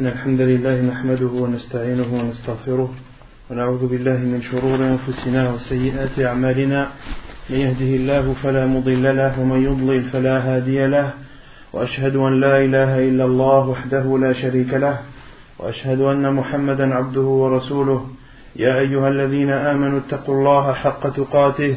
إن الحمد لله نحمده ونستعينه ونستغفره ونعوذ بالله من شرور أنفسنا وسيئات أعمالنا. من يهده الله فلا مضل له ومن يضلل فلا هادي له. وأشهد أن لا إله إلا الله وحده لا شريك له. وأشهد أن محمدا عبده ورسوله. يا أيها الذين آمنوا اتقوا الله حق تقاته.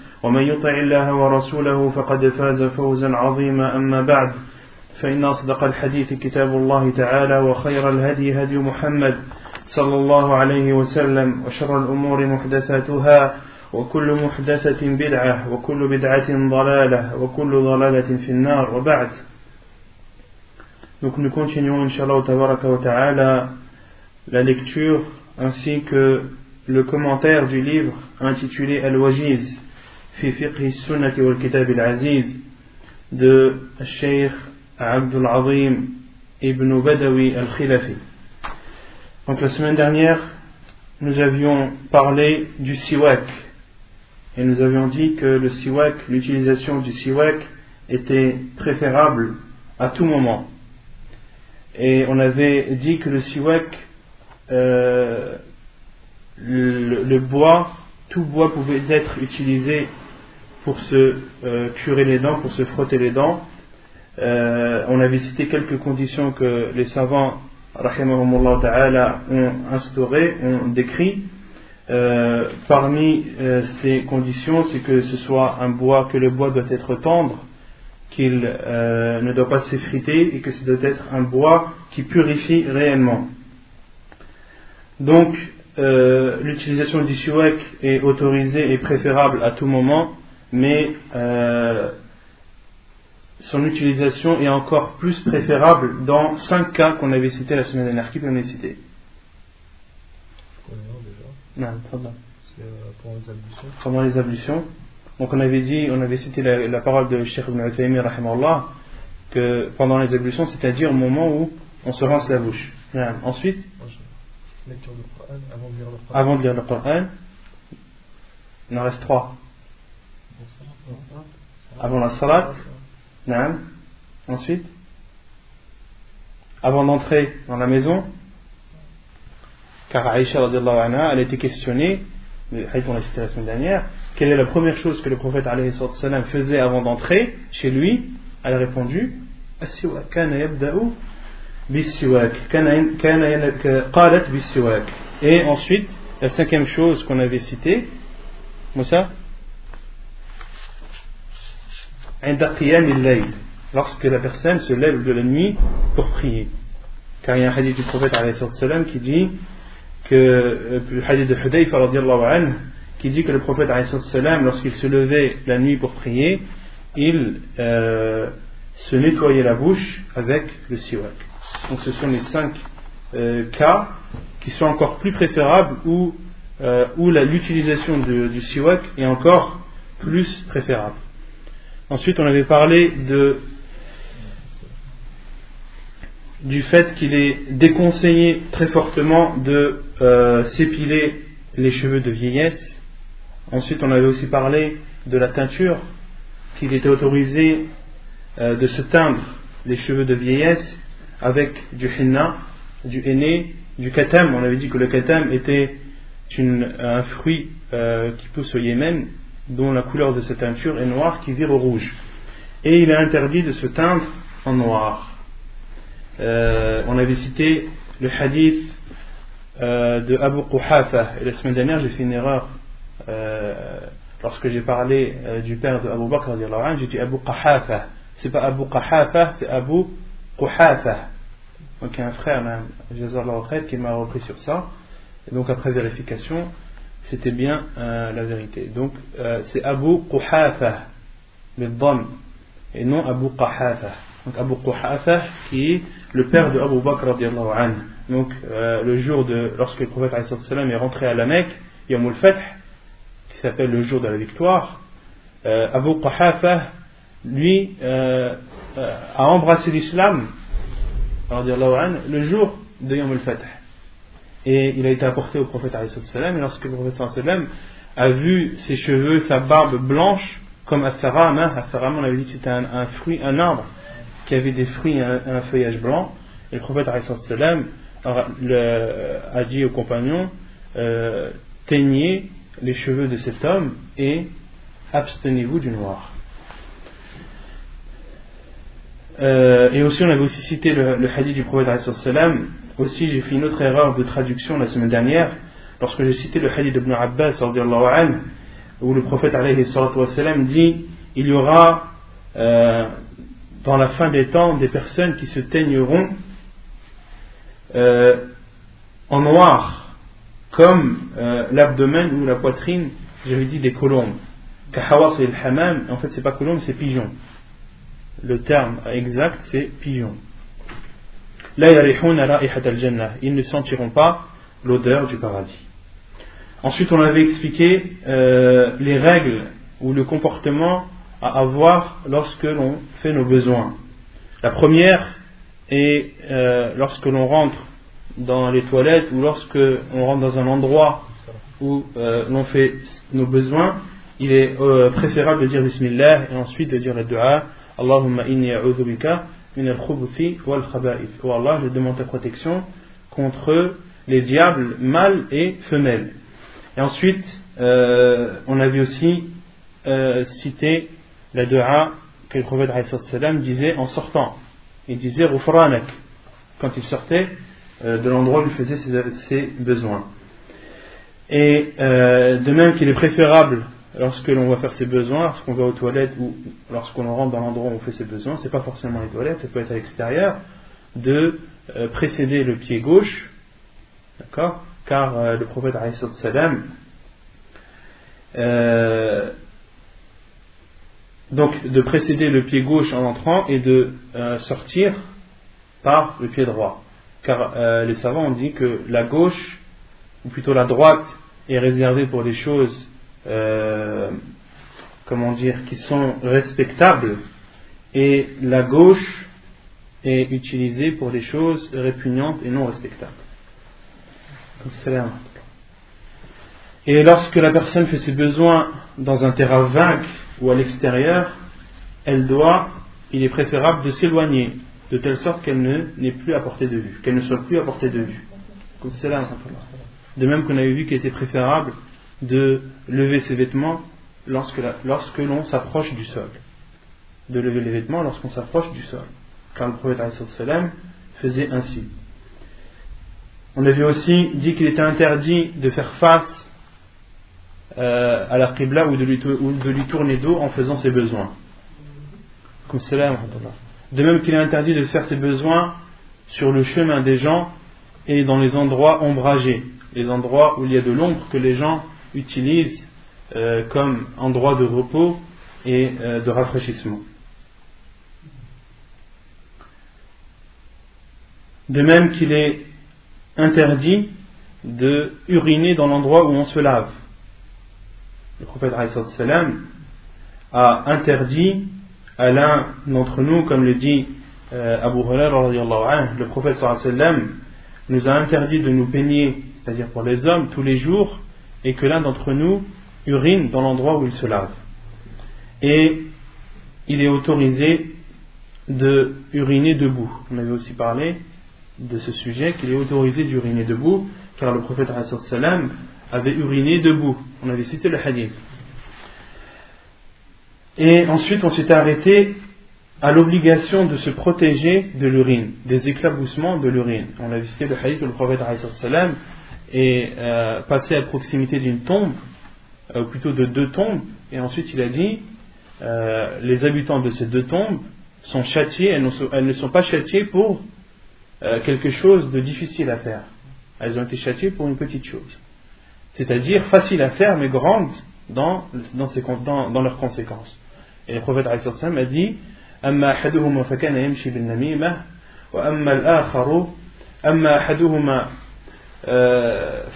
ومن يطع الله ورسوله فقد فاز فوزا عظيما. أما بعد فإن أصدق الحديث كتاب الله تعالى وخير الهدي هدي محمد صلى الله عليه وسلم وشر الأمور محدثاتها وكل محدثة بدعة وكل بدعة ضلالة وكل ضلالة في النار. وبعد Donc nous continuons, Inch'Allah wa ta'ala, la lecture ainsi que le commentaire du livre intitulé Al-Wajiz. Fiqh sunnah wal kitab al-aziz de Sheikh Abdul Azim ibn Badawi al-Khilafi. Donc la semaine dernière, nous avions parlé du siwak et nous avions dit que le siwak, l'utilisation du siwak était préférable à tout moment. Et on avait dit que le siwak, euh, le, bois, tout bois pouvait être utilisé pour se euh, curer les dents, pour se frotter les dents. Euh, on avait cité quelques conditions que les savants, ta'ala, ont instaurées, ont décrit. Euh, parmi ces conditions, c'est que ce soit un bois, que le bois doit être tendre, qu'il ne doit pas s'effriter et que ce doit être un bois qui purifie réellement. Donc, l'utilisation du siwak est autorisée et préférable à tout moment mais euh, son utilisation est encore plus préférable dans cinq cas qu'on avait cités la semaine dernière. Qui peut les citer Non, pendant les ablutions. Pendant les ablutions. Donc on avait dit, on avait cité la, la parole de Sheikh Ibn rahimallah que pendant les ablutions, c'est-à-dire au moment où on se rince la bouche. Non. Ensuite, Lecture du Coran avant de lire le Coran. avant de lire le Coran, il en reste trois. Avant la salat. Ensuite, avant d'entrer dans la maison, car Aïcha, anha, elle a été questionnée, on l'a cité la semaine dernière, quelle est la première chose que le prophète salam, faisait avant d'entrer chez lui? Elle a répondu. Et ensuite, la cinquième chose qu'on avait citée, Moussa? Lorsque la personne se lève de la nuit pour prier. Car il y a un hadith du prophète qui dit que euh, le hadith de Hudayfa qui dit que le prophète lorsqu'il se levait la nuit pour prier, il euh, se nettoyait la bouche avec le siwak. Donc ce sont les cinq euh, cas qui sont encore plus préférables où, où l'utilisation du siwak est encore plus préférable. Ensuite, on avait parlé du fait qu'il est déconseillé très fortement de euh, s'épiler les cheveux de vieillesse. Ensuite, on avait aussi parlé de la teinture, qu'il était autorisé euh, de se teindre les cheveux de vieillesse avec du henna, du henné, du katam. On avait dit que le katam était un fruit euh, qui pousse au Yémen dont la couleur de cette teinture est noire qui vire au rouge. Et il est interdit de se teindre en noir. Euh, on avait cité le hadith euh, de Abu Quhafa. Et la semaine dernière, j'ai fait une erreur. Euh, lorsque j'ai parlé euh, du père de Abu Bakr, j'ai dit Abu Qahafa. C'est pas Abu Qahafa, c'est Abu Quhafa. Donc il y a un frère, qui m'a repris sur ça. Et donc après vérification, c'était bien euh, la vérité. Donc euh, c'est Abu Quhafa, le Dom, et non Abu Qahafa. Donc Abu Quhafa qui est le père de Abu Bakr radiallahu anhu. Donc euh, le jour de lorsque le prophète est rentré à la Mecque, Yom al-Fath, qui s'appelle le jour de la victoire, euh, Abu Quhafa lui euh, euh, a embrassé l'islam le jour de Yom al-Fath. Et il a été apporté au prophète et lorsque le prophète a vu ses cheveux, sa barbe blanche comme Asarama, Asarama on avait dit que c'était un, fruit, un arbre qui avait des fruits et un, feuillage blanc. Et le prophète salam a, dit aux compagnons euh, Teignez les cheveux de cet homme et abstenez-vous du noir. Euh, et aussi, on avait aussi cité le, hadith du prophète. Aussi, j'ai fait une autre erreur de traduction la semaine dernière lorsque j'ai cité le hadith d'Ibn Abbas où le prophète dit il y aura euh, dans la fin des temps des personnes qui se teigneront euh, en noir comme euh, l'abdomen ou la poitrine j'avais dit des colombes. Kahawas et le hamam en fait c'est pas colombe c'est pigeon. Le terme exact c'est pigeon ils ne sentiront pas l'odeur du paradis. Ensuite on avait expliqué euh, les règles ou le comportement à avoir lorsque l'on fait nos besoins. La première est euh, lorsque l'on rentre dans les toilettes ou lorsque on rentre dans un endroit où euh, l'on fait nos besoins, il est préférable de dire Bismillah et ensuite de dire le dua. Allahumma inni bika khaba'ith. Oh Allah, je demande ta protection contre les diables mâles et femelles. Et ensuite, euh, on avait aussi euh, cité la dua que le prophète disait en sortant. Il disait Ghufranak quand il sortait euh, de l'endroit où il faisait ses, ses besoins. Et euh, de même qu'il est préférable lorsque l'on va faire ses besoins, lorsqu'on va aux toilettes ou lorsqu'on rentre dans l'endroit où on fait ses besoins, c'est pas forcément les toilettes, ça peut être à l'extérieur, de euh, précéder le pied gauche, d'accord? Car euh, le prophète salam euh, donc de précéder le pied gauche en entrant et de euh, sortir par le pied droit. Car les savants ont dit que la gauche, ou plutôt la droite, est réservée pour les choses, euh, comment dire, qui sont respectables, et la gauche est utilisée pour les choses répugnantes et non respectables. Et lorsque la personne fait ses besoins dans un terrain vague ou à l'extérieur, elle doit, il est préférable de s'éloigner de telle sorte qu'elle ne n'est plus à portée de vue, qu'elle ne soit plus à portée de vue. De même qu'on avait vu qu'il était préférable de lever ses vêtements lorsque, l'on s'approche du sol. De lever les vêtements lorsqu'on s'approche du sol. Car le prophète faisait ainsi. On avait aussi dit qu'il était interdit de faire face euh, à la qibla ou de lui, tourner dos en faisant ses besoins. De même qu'il est interdit de faire ses besoins sur le chemin des gens et dans les endroits ombragés, les endroits où il y a de l'ombre que les gens utilisent euh, comme endroit de repos et euh, de rafraîchissement. De même qu'il est interdit de uriner dans l'endroit où on se lave. Le prophète a interdit à l'un d'entre nous, comme le dit euh, Abu Hurairah le prophète nous a interdit de nous baigner, c'est-à-dire pour les hommes, tous les jours, et que l'un d'entre nous urine dans l'endroit où il se lave. Et il est autorisé de uriner debout. On avait aussi parlé de ce sujet qu'il est autorisé d'uriner debout, car le prophète avait uriné debout. On avait cité le hadith. Et ensuite, on s'était arrêté à l'obligation de se protéger de l'urine, des éclaboussements de l'urine. On a visité le hadith où le prophète salam est euh, passé à proximité d'une tombe, euh, ou plutôt de deux tombes, et ensuite il a dit euh, les habitants de ces deux tombes sont châtiés, elles ne sont, elles ne sont pas châtiées pour euh, quelque chose de difficile à faire. Elles ont été châtiées pour une petite chose. C'est-à-dire facile à faire, mais grande dans, dans, ses, dans, dans leurs conséquences. Et le prophète a dit أما أحدهما فكان يمشي بالنميمة وأما الآخر أما أحدهما آه،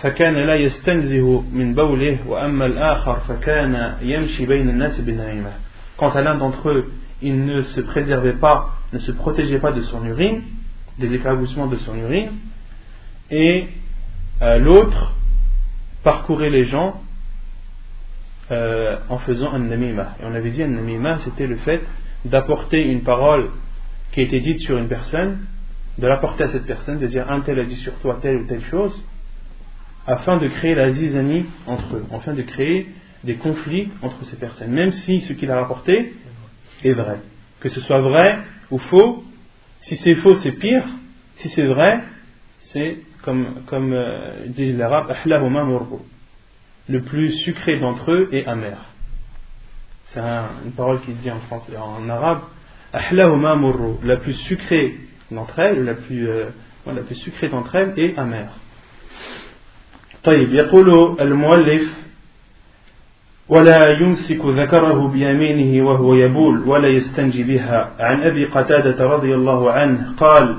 فكان لا يستنزه من بوله وأما الآخر فكان يمشي بين الناس بالنميمة Quant à l'un d'entre eux, il ne se préservait pas, ne se protégeait pas de son urine, des éclaboussements de son urine, et euh, l'autre parcourait les gens euh, en faisant un namima. Et on avait dit un namima, c'était le fait d'apporter une parole qui a été dite sur une personne, de l'apporter à cette personne, de dire un tel a dit sur toi telle ou telle chose, afin de créer la zizanie entre eux, afin de créer des conflits entre ces personnes, même si ce qu'il a rapporté est vrai. Que ce soit vrai ou faux, si c'est faux, c'est pire, si c'est vrai, c'est comme, comme euh, disent les arabes, le plus sucré d'entre eux est amer. C'est une parole qui dit en français, en arabe, la plus sucrée d'entre elles, la plus, euh, la plus sucrée d'entre elles est amère. طيب يقول المؤلف ولا يمسك ذكره بيمينه وهو يبول ولا يستنجي بها عن ابي قتاده رضي الله عنه قال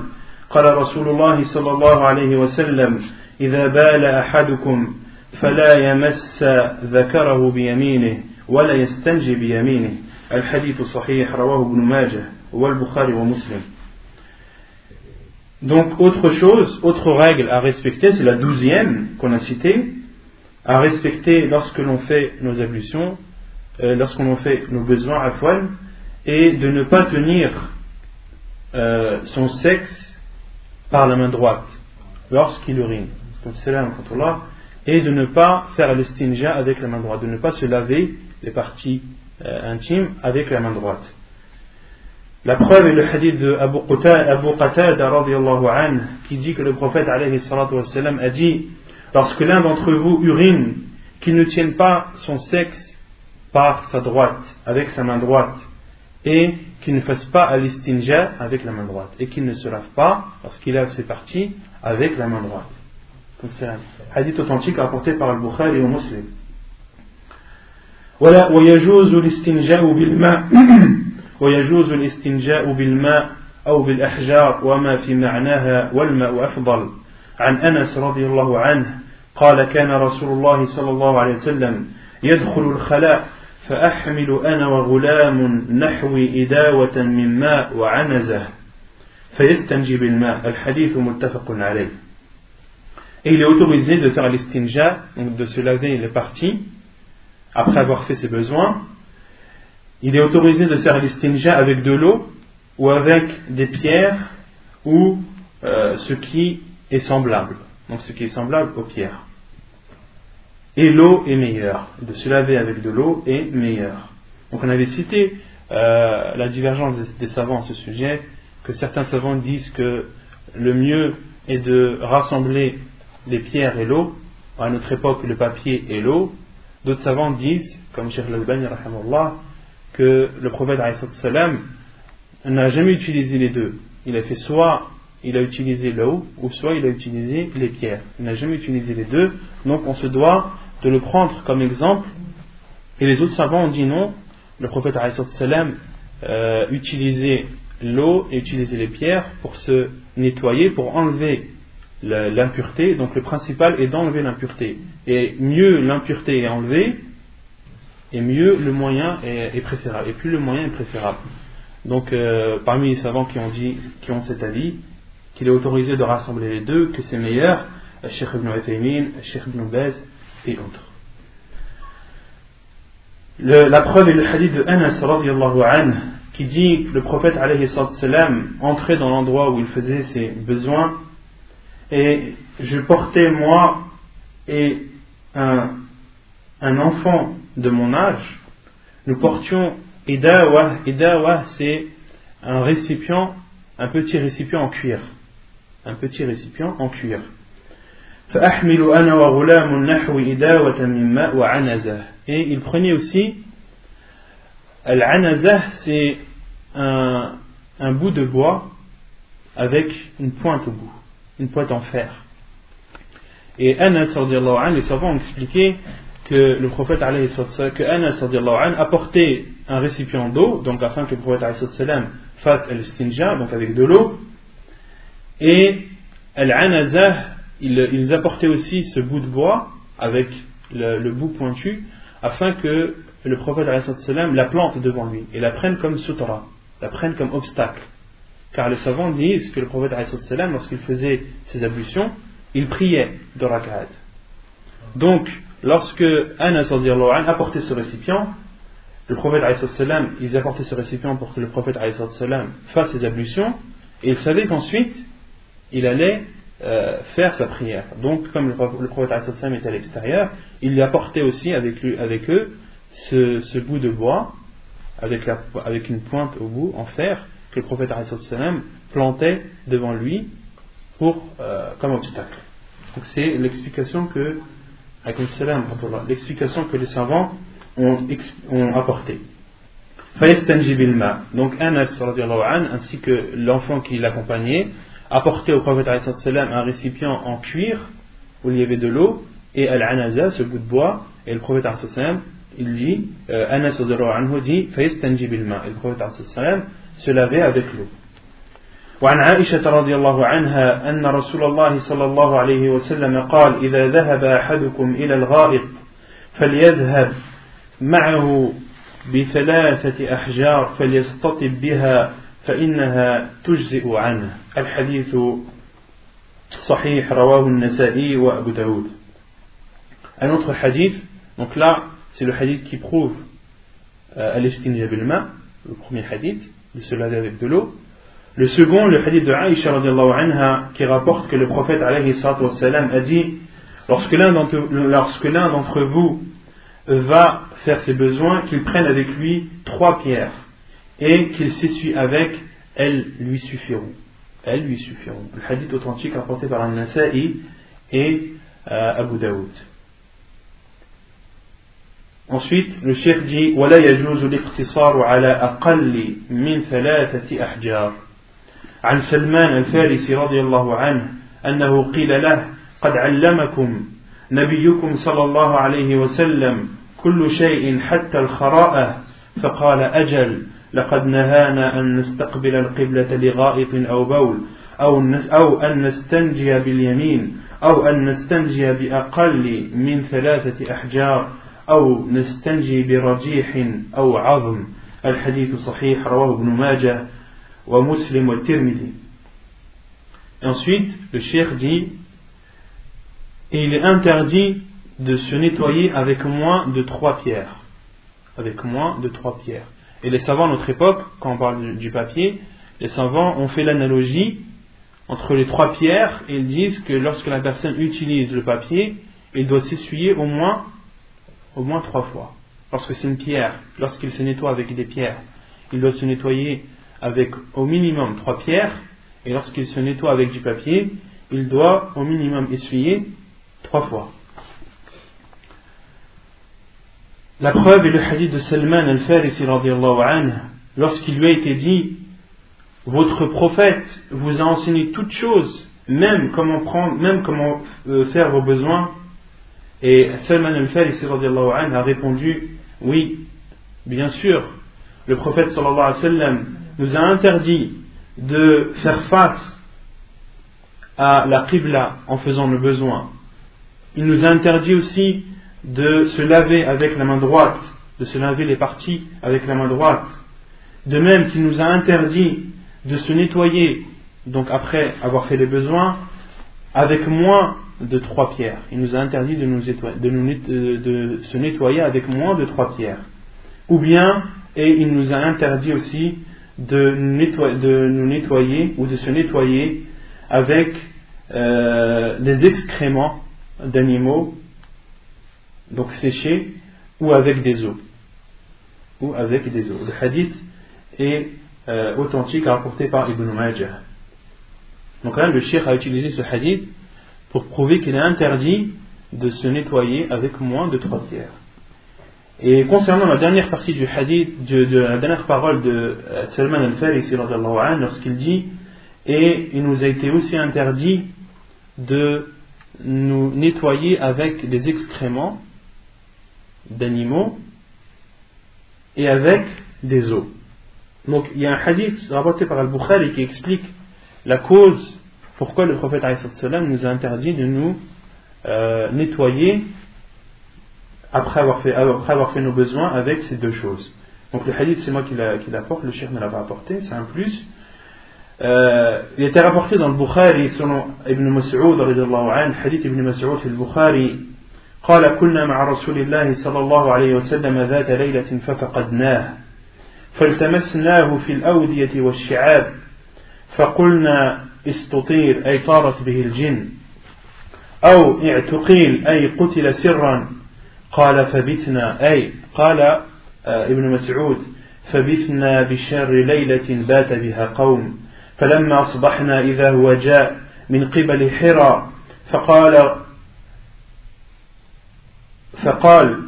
قال رسول الله صلى الله عليه وسلم اذا بال احدكم فلا يمس ذكره بيمينه ولا يستنجي بيمينه الحديث صحيح رواه ابن ماجه والبخاري ومسلم Donc, autre chose, autre règle à respecter, c'est la douzième qu'on a citée, à respecter lorsque l'on fait nos ablutions, euh, lorsqu'on fait nos besoins à poil, et de ne pas tenir euh, son sexe par la main droite lorsqu'il urine. Et de ne pas faire l'estinja avec la main droite, de ne pas se laver les parties euh, intimes avec la main droite. La preuve est le hadith de Abu Qatada qui dit que le prophète wassalam, a dit lorsque l'un d'entre vous urine, qu'il ne tienne pas son sexe par sa droite, avec sa main droite, et qu'il ne fasse pas al avec la main droite, et qu'il ne se lave pas lorsqu'il lave ses parties avec la main droite. C'est un hadith authentique rapporté par le Bukhari et le Muslim. ويجوز الاستنجاء بالماء أو بالأحجار وما في معناها والماء أفضل. عن أنس رضي الله عنه قال كان رسول الله صلى الله عليه وسلم يدخل الخلاء فأحمل أنا وغلام نحو إداوة من ماء وعنزة فيستنجي بالماء. الحديث متفق عليه. Et il est autorisé de faire l'istinja, donc de se laver les parties, après avoir fait ses besoins, il est autorisé de faire l'istinja avec de l'eau ou avec des pierres ou euh, ce qui est semblable. Donc ce qui est semblable aux pierres. Et l'eau est meilleure. De se laver avec de l'eau est meilleur. Donc on avait cité euh, la divergence des, savants à ce sujet, que certains savants disent que le mieux est de rassembler les pierres et l'eau. À notre époque, le papier et l'eau. D'autres savants disent, comme Sheikh Al-Albani, que le prophète n'a jamais utilisé les deux. Il a fait soit il a utilisé l'eau ou soit il a utilisé les pierres. Il n'a jamais utilisé les deux, donc on se doit de le prendre comme exemple. Et les autres savants ont dit non, le prophète euh, utilisait l'eau et utilisait les pierres pour se nettoyer, pour enlever l'impureté. Donc le principal est d'enlever l'impureté. Et mieux l'impureté est enlevée, et mieux le moyen est, préférable, et plus le moyen est préférable. Donc, euh, parmi les savants qui ont dit, qui ont cet avis, qu'il est autorisé de rassembler les deux, que c'est meilleur, Sheikh ibn Uthaymin, Sheikh ibn Baz et autres. la preuve est le hadith de Anas anhu, qui dit que le prophète alayhi salam entrait dans l'endroit où il faisait ses besoins et je portais moi et un, un enfant de mon âge, nous portions Idawa. Idawa, c'est un récipient, un petit récipient en cuir. Un petit récipient en cuir. Et il prenait aussi Al-Anazah, c'est un, un bout de bois avec une pointe au bout, une pointe en fer. Et Anas, les savants ont expliqué que le prophète que Anas apportait un récipient d'eau, donc afin que le prophète fasse al-stinja, donc avec de l'eau, et al-anazah, ils, apportaient aussi ce bout de bois avec le, bout pointu, afin que le prophète la plante devant lui et la prenne comme sutra, la prenne comme obstacle. Car les savants disent que le prophète lorsqu'il faisait ses ablutions, il priait de rak'at. Donc, lorsque Anas apportait ce récipient, le prophète ils apportaient ce récipient pour que le prophète fasse ses ablutions, et il savait qu'ensuite, il allait euh, faire sa prière. Donc, comme le, prophète était à l'extérieur, il lui apportait aussi avec, lui, avec eux ce, bout de bois, avec une pointe au bout, en fer, que le prophète plantait devant lui pour, euh, comme obstacle. Donc, c'est l'explication que l'explication que les savants ont, ont apportée. Donc Anas ainsi que l'enfant qui l'accompagnait apportait au prophète un récipient en cuir où il y avait de l'eau et al-anaza, ce bout de bois, et le prophète il dit, euh, Anas dit, et le prophète se lavait avec l'eau. وعن عائشة رضي الله عنها أن رسول الله صلى الله عليه وسلم قال إذا ذهب أحدكم إلى الغائط فليذهب معه بثلاثة أحجار فليستطب بها فإنها تجزئ عنه. الحديث صحيح رواه النسائي وأبو داود. Un autre hadith, donc là c'est le hadith qui prouve euh, al-istinja bil le premier hadith, de se laver avec de l'eau, Le second, le hadith de Aïcha anha, qui rapporte que le prophète wassalam, a dit lorsque l'un d'entre vous va faire ses besoins, qu'il prenne avec lui trois pierres et qu'il s'essuie avec, elles lui suffiront. Elles lui suffiront. Le hadith authentique rapporté par An-Nasa'i et euh, Abu Daoud. Ensuite, le cheikh dit ولا يجوز الاقتصار على أقل من ثلاثة أحجار عن سلمان الفارسي رضي الله عنه أنه قيل له قد علمكم نبيكم صلى الله عليه وسلم كل شيء حتى الخراءة فقال أجل لقد نهانا أن نستقبل القبلة لغائط أو بول أو أو أن نستنجي باليمين أو أن نستنجي بأقل من ثلاثة أحجار أو نستنجي برجيح أو عظم الحديث صحيح رواه ابن ماجه. Wa Muslim wa Tirmidhi. Ensuite, le cheikh dit Et il est interdit de se nettoyer avec moins de trois pierres. Avec moins de trois pierres. Et les savants à notre époque, quand on parle du, papier, les savants ont fait l'analogie entre les trois pierres et ils disent que lorsque la personne utilise le papier, il doit s'essuyer au moins, au moins trois fois. Parce que c'est une pierre. Lorsqu'il se nettoie avec des pierres, il doit se nettoyer avec au minimum trois pierres, et lorsqu'il se nettoie avec du papier, il doit au minimum essuyer trois fois. La preuve est le hadith de Salman al-Farisi lorsqu'il lui a été dit Votre prophète vous a enseigné toutes choses, même comment prendre, même comment euh, faire vos besoins. Et Salman al-Farisi a répondu Oui, bien sûr, le prophète sallallahu alayhi wa sallam nous a interdit de faire face à la Qibla en faisant le besoin. Il nous a interdit aussi de se laver avec la main droite, de se laver les parties avec la main droite. De même qu'il nous a interdit de se nettoyer, donc après avoir fait les besoins, avec moins de trois pierres. Il nous a interdit de, nous de, de se nettoyer avec moins de trois pierres. Ou bien, et il nous a interdit aussi de, nous nettoyer ou de se nettoyer avec euh, des excréments d'animaux, donc séchés, ou avec des eaux. Ou avec des eaux. Le hadith est euh, authentique rapporté par Ibn Majah. Donc là, le cheikh a utilisé ce hadith pour prouver qu'il est interdit de se nettoyer avec moins de trois pierres. Et concernant la dernière partie du hadith, de, la dernière parole de euh, Salman al-Farisi, lorsqu'il dit Et il nous a été aussi interdit de nous nettoyer avec des excréments, d'animaux et avec des os. Donc il y a un hadith rapporté par Al-Bukhari qui explique la cause pourquoi le prophète nous a interdit de nous euh, nettoyer après avoir, fait, après avoir fait nos besoins avec ces deux choses. Donc le hadith c'est moi qui l'apporte, le cheikh ne l'a pas apporté, c'est un plus. Euh, il était rapporté dans le Bukhari selon Ibn Mas'ud anhu, hadith Ibn Mas'ud في البخاري قال كنا مع رسول الله صلى الله عليه وسلم ذات ليلة ففقدناه فالتمسناه في الأودية والشعاب فقلنا استطير أي طارت به الجن أو اعتقيل أي قتل سرا قال فبتنا أي قال آه، ابن مسعود فبثنا بشر ليلة بات بها قوم فلما أصبحنا إذا هو جاء من قبل حرى فقال فقال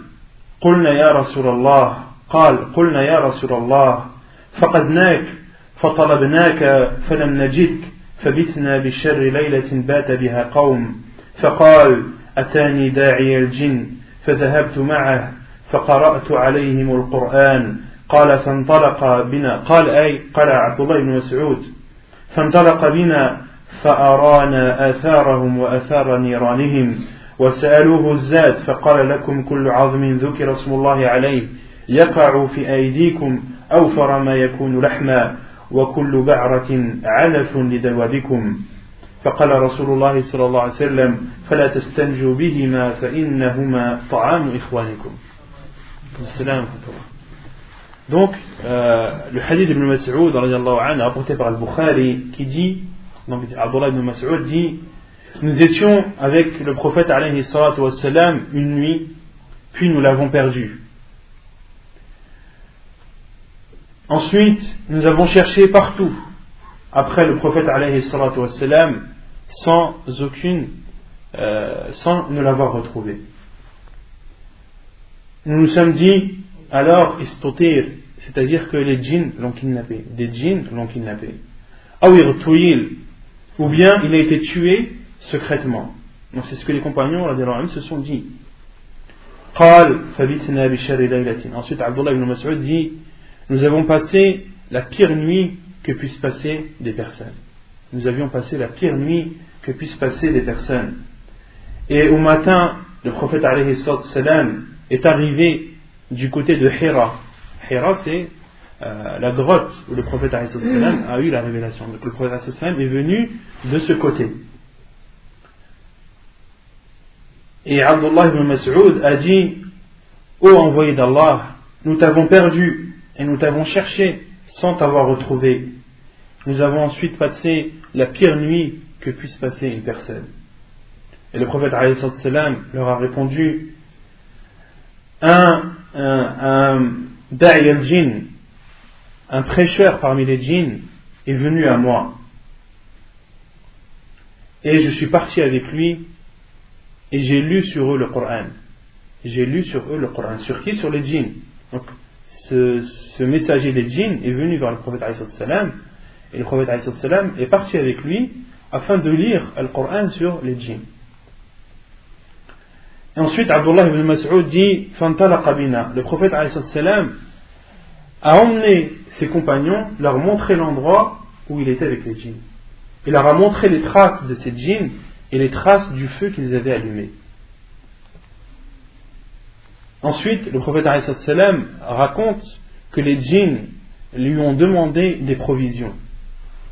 قلنا يا رسول الله قال قلنا يا رسول الله فقدناك فطلبناك فلم نجدك فبثنا بشر ليلة بات بها قوم فقال أتاني داعي الجن؟ فذهبت معه فقرأت عليهم القرآن. قال فانطلق بنا. قال أي قال عبد الله بن مسعود. فانطلق بنا فأرانا آثارهم وآثار نيرانهم. وسألوه الزاد فقال لكم كل عظم ذكر اسم الله عليه. يقع في أيديكم أوفر ما يكون لحما. وكل بعرة علف لدوابكم. فقال رسول الله صلى الله عليه وسلم فلا تستنجوا بهما فإنهما طعام إخوانكم السلام Donc, euh, le hadith ibn Mas'ud, rapporté par Al-Bukhari, qui dit, donc Abdullah ibn Mas'ud dit, nous étions avec le prophète alayhi wassalam, une nuit, puis nous l'avons perdu. Ensuite, nous avons cherché partout après le prophète alayhi wassalam, sans aucune, euh, sans ne l'avoir retrouvé. Nous nous sommes dit, alors istotir, c'est-à-dire que les djinns l'ont kidnappé, des djinns l'ont kidnappé. Ou bien il a été tué secrètement. Donc c'est ce que les compagnons se sont dit. Ensuite Abdullah ibn Mas'ud dit Nous avons passé la pire nuit que puissent passer des personnes. Nous avions passé la pire nuit que puissent passer des personnes. Et au matin, le prophète salam est arrivé du côté de Hira. Hira, c'est euh, la grotte où le prophète salam a eu la révélation. Donc le prophète salam est venu de ce côté. Et Abdullah ibn Mas'ud a dit Ô envoyé d'Allah, nous t'avons perdu et nous t'avons cherché sans t'avoir retrouvé. Nous avons ensuite passé la pire nuit que puisse passer une personne. Et le prophète leur a répondu Un, un, un un prêcheur parmi les djinns, est venu à moi. Et je suis parti avec lui et j'ai lu sur eux le Coran. J'ai lu sur eux le Coran. Sur qui? Sur les djinns. Ce, messager des djinns est venu vers le prophète et le prophète est parti avec lui afin de lire le Coran sur les djinns. Ensuite, Abdullah ibn Mas'ud dit Le prophète a emmené ses compagnons, leur montrer l'endroit où il était avec les djinns. Il leur a montré les traces de ces djinns et les traces du feu qu'ils avaient allumé. Ensuite, le prophète salam raconte que les djinns lui ont demandé des provisions.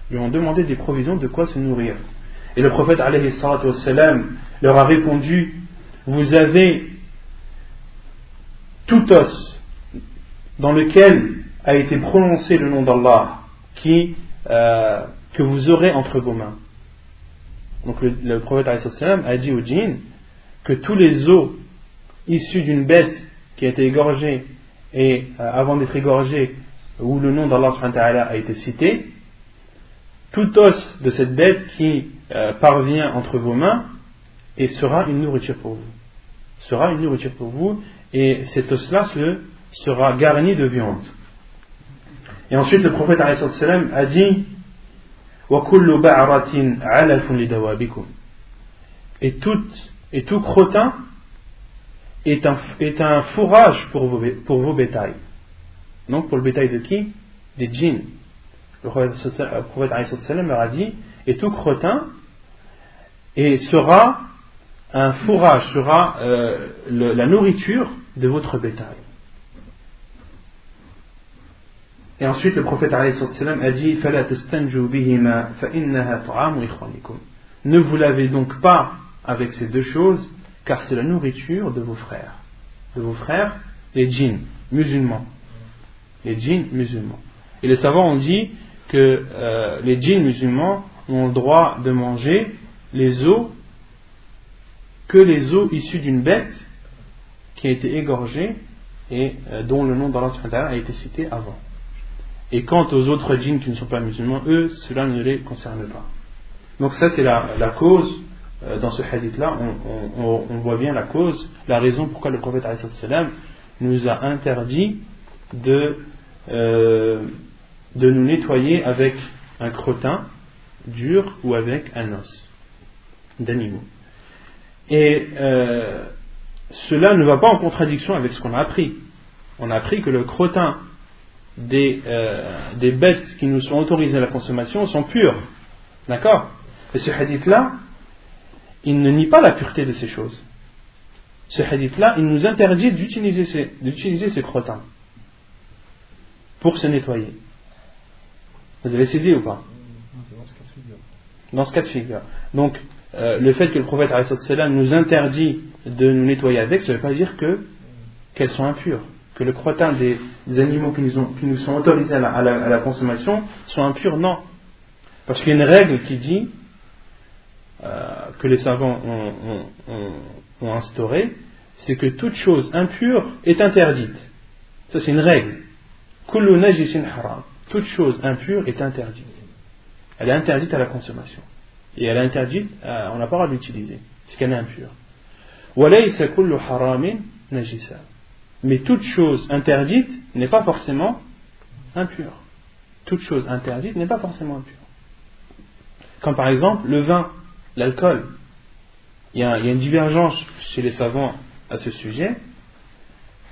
Lui ont demandé des provisions de quoi se nourrir. Et le prophète salam leur a répondu Vous avez tout os dans lequel a été prononcé le nom d'Allah qui, euh, que vous aurez entre vos mains. Donc le, prophète a dit aux djinns que tous les os issus d'une bête qui a été égorgée et euh, avant d'être égorgée où le nom d'Allah a été cité, tout os de cette bête qui euh, parvient entre vos mains et sera une nourriture pour vous. Sera une nourriture pour vous et cet os-là sera garni de viande. Et ensuite le prophète a dit et tout, et tout crottin est un, est un fourrage pour vos, pour vos bétails. Donc pour le bétail de qui? Des djinns. Le prophète leur a dit Et tout crottin et sera un fourrage, sera euh, la nourriture de votre bétail. Et ensuite, le prophète a dit Ne vous lavez donc pas avec ces deux choses, car c'est la nourriture de vos frères. De vos frères, les djinns, musulmans. Les djinns musulmans. Et les savants ont dit que euh, les djinns musulmans ont le droit de manger les os que les os issus d'une bête qui a été égorgée et euh, dont le nom d'Allah a été cité avant. Et quant aux autres djinns qui ne sont pas musulmans, eux, cela ne les concerne pas. Donc ça, c'est la, cause, dans ce hadith-là, on, voit bien la cause, la raison pourquoi le prophète nous a interdit de, euh, de nous nettoyer avec un crottin dur ou avec un os d'animaux. Et euh, cela ne va pas en contradiction avec ce qu'on a appris. On a appris que le crottin des, euh, des bêtes qui nous sont autorisées à la consommation sont pures. D'accord? Et ce hadith-là, il ne nie pas la pureté de ces choses. Ce hadith-là, il nous interdit d'utiliser ces, d'utiliser crottins pour se nettoyer. Vous avez saisi ou pas? Dans ce cas de figure. Donc, euh, le fait que le prophète nous interdit de nous nettoyer avec, ça ne veut pas dire que qu'elles sont impures, que le crottin des, animaux qui nous, sont autorisés à la, à la- consommation sont impurs, non. Parce qu'il y a une règle qui dit euh, que les savants ont, ont, ont, ont instauré, c'est que toute chose impure est interdite. Ça, c'est une règle. Toute chose impure est interdite. Elle est interdite à la consommation. Et elle est interdite, à, on n'a pas le droit de l'utiliser, parce qu'elle est impure. Mais toute chose interdite n'est pas forcément impure. Toute chose interdite n'est pas forcément impure. Comme par exemple le vin l'alcool. Il y, a, une divergence chez les savants à ce sujet.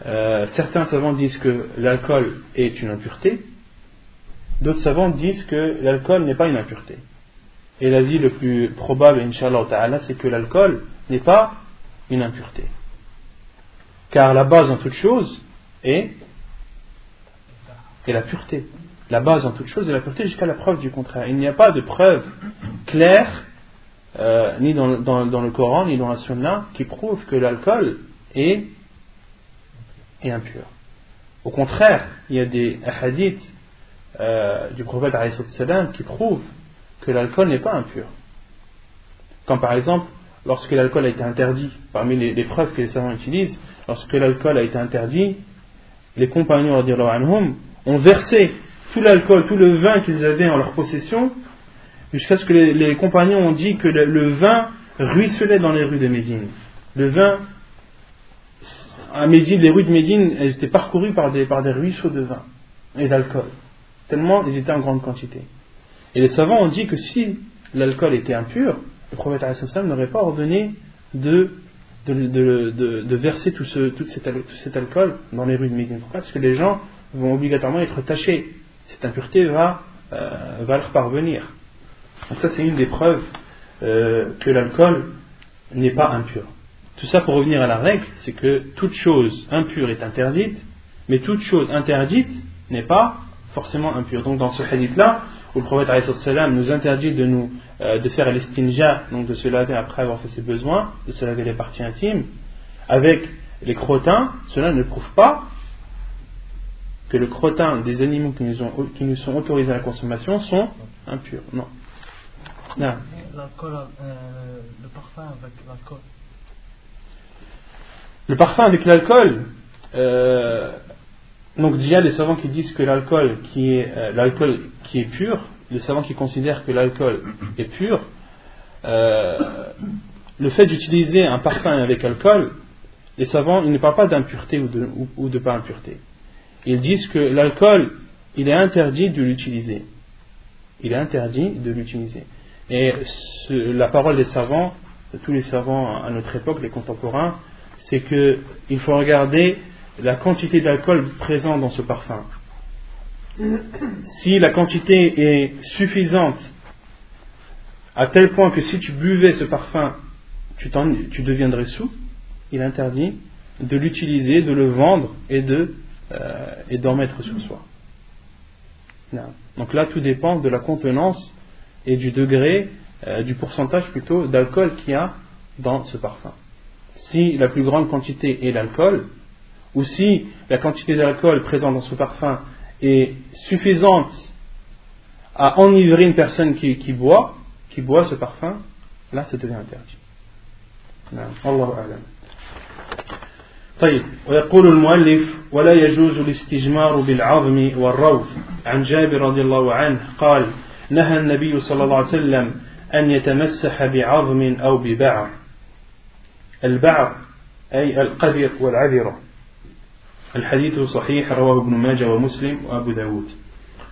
Euh, certains savants disent que l'alcool est une impureté, D'autres savants disent que l'alcool n'est pas une impureté. Et l'avis le plus probable, Inch'Allah ta'ala, c'est que l'alcool n'est pas une impureté. Car la base en toute chose est, est la pureté. La base en toute chose est la pureté jusqu'à la preuve du contraire. Il n'y a pas de preuve claire, euh, ni dans, le- Coran, ni dans la Sunna, qui prouve que l'alcool est, est impur. Au contraire, il y a des hadiths euh, du prophète qui prouve que l'alcool n'est pas impur. Comme par exemple, lorsque l'alcool a été interdit, parmi les, preuves que les savants utilisent, lorsque l'alcool a été interdit, les compagnons ont versé tout l'alcool, tout le vin qu'ils avaient en leur possession, jusqu'à ce que les, compagnons ont dit que le, vin ruisselait dans les rues de Médine. Le vin, à Médine, les rues de Médine, elles étaient parcourues par des, par des ruisseaux de vin et d'alcool tellement ils étaient en grande quantité. Et les savants ont dit que si l'alcool était impur, le prophète n'aurait pas ordonné de, de, de- de- verser tout, ce, al- tout cet alcool dans les rues de Médine. Pourquoi? Parce que les gens vont obligatoirement être tachés. Cette impureté va, euh, va leur parvenir. Donc ça c'est une des preuves euh, que l'alcool n'est pas impur. Tout ça pour revenir à la règle, c'est que toute chose impure est interdite, mais toute chose interdite n'est pas forcément impure. Donc dans ce hadith-là, où le prophète nous interdit de nous euh, de faire l'estinja, donc de se laver après avoir fait ses besoins, de se laver les parties intimes, avec les crottins, cela ne prouve pas que le crottin des animaux qui nous, qui nous sont autorisés à la consommation sont impurs. Non. Non. L'alcool, euh, le parfum avec l'alcool. Le parfum avec l'alcool, euh, donc il y a des savants qui disent que l'alcool qui est euh, l'alcool qui est pur, les savants qui considèrent que l'alcool est pur, euh, le fait d'utiliser un parfum avec alcool, les savants ils ne parlent pas d'impureté ou de, ou, ou de pas impureté. Ils disent que l'alcool, il est interdit de l'utiliser. Il est interdit de l'utiliser. Et la parole des savants, de tous les savants à notre époque, les contemporains, c'est que il faut regarder la quantité d'alcool présente dans ce parfum. Si la quantité est suffisante à tel point que si tu buvais ce parfum, tu, deviendrais sous, il interdit de l'utiliser, de le vendre et euh, et d'en mettre sur soi. Donc là, tout dépend de la contenance et du degré, euh, du pourcentage plutôt d'alcool qu'il y a dans ce parfum. Si la plus grande quantité est l'alcool, ou si la quantité d'alcool présente dans ce parfum est suffisante à enivrer une personne qui, qui boit, qui boit ce parfum, là ça devient interdit. Allah أعلم. طيب ويقول المؤلف ولا يجوز الاستجمار بالعظم والروث عن جابر رضي الله عنه قال نهى النبي صلى الله عليه وسلم أن يتمسح بعظم أو ببعر البعر أي القذر والعذرة الحديث صحيح رواه ابن ماجه ومسلم وأبو داود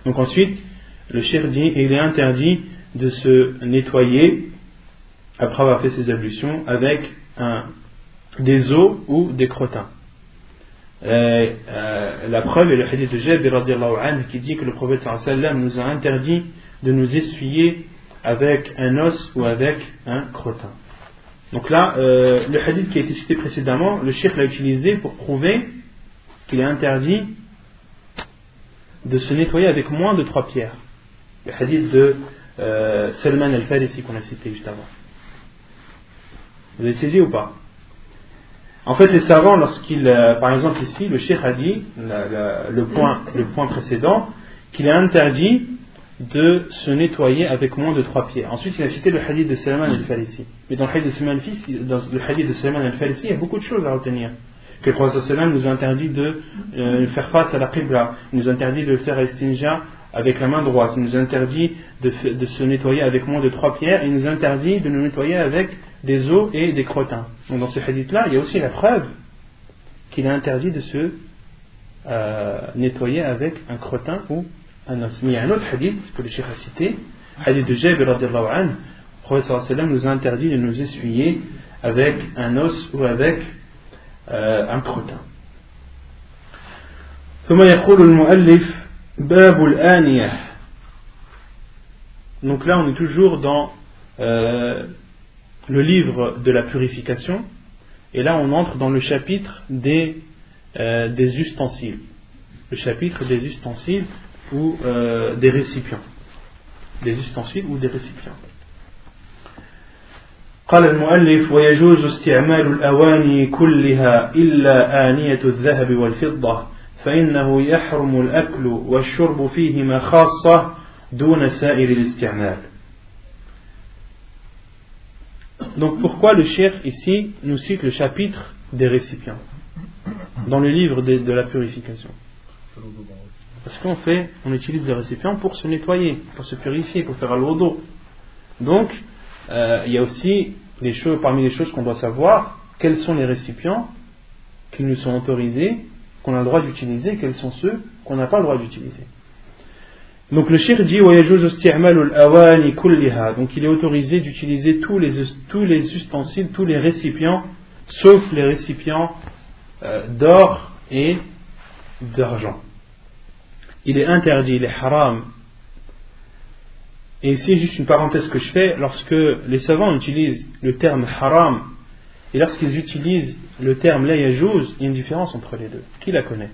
Donc ensuite, le cheikh dit, il est interdit de se nettoyer après avoir fait ses ablutions avec un des os ou des crottins. Euh, euh, la preuve est le hadith de Jabir qui dit que le prophète sallam nous a interdit de nous essuyer avec un os ou avec un crottin. Donc là, euh, le hadith qui a été cité précédemment, le cheikh l'a utilisé pour prouver qu'il est interdit de se nettoyer avec moins de trois pierres. Le hadith de Salman al-Farisi qu'on a cité juste avant. Vous avez saisi ou pas? En fait, les savants, lorsqu'ils, euh, par exemple ici, le cheikh a dit, le, point, le point précédent, qu'il est interdit de se nettoyer avec moins de trois pieds. Ensuite, il a cité le hadith de Salman al-Farisi. Mais dans le hadith de Salman al-Farisi, il y a beaucoup de choses à retenir. Que le prophète nous a interdit de euh, faire face à la qibla, il nous a interdit de faire istinja avec la main droite, il nous a interdit de, se nettoyer avec moins de trois pierres, il nous a interdit de nous nettoyer avec des os et des crottins. Donc dans ce hadith-là, il y a aussi la preuve qu'il est interdit de se euh, nettoyer avec un crottin ou un os. Mais il y a un autre hadith que le Cheikh a cité, hadith de Jabir radiallahu anhu, le prophète nous a interdit de nous essuyer avec un os ou avec euh, un crottin. ثم يقول المؤلف باب الآنية donc là on est toujours dans euh, le livre de la purification, et là on entre dans le chapitre des, euh, des ustensiles. Le chapitre des ustensiles ou euh, des récipients. Des ustensiles ou des récipients. قال المؤلف ويجوز استعمال الأواني كلها إلا آنية الذهب والفضة فإنه يحرم الأكل والشرب فيهما خاصة دون سائر الاستعمال Donc pourquoi le chef ici nous cite le chapitre des récipients dans le livre de, la purification Parce qu'on fait, on utilise les récipients pour se nettoyer, pour se purifier, pour faire l'eau Donc euh, il y a aussi les choses, parmi les choses qu'on doit savoir, quels sont les récipients qui nous sont autorisés, qu'on a le droit d'utiliser, quels sont ceux qu'on n'a pas le droit d'utiliser. Donc le shir dit donc il est autorisé d'utiliser tous les, tous les ustensiles, tous les récipients, sauf les récipients euh, d'or et d'argent. Il est interdit, il est haram. Et ici, juste une parenthèse que je fais, lorsque les savants utilisent le terme haram et lorsqu'ils utilisent le terme layajouz, il y a une différence entre les deux. Qui la connaît?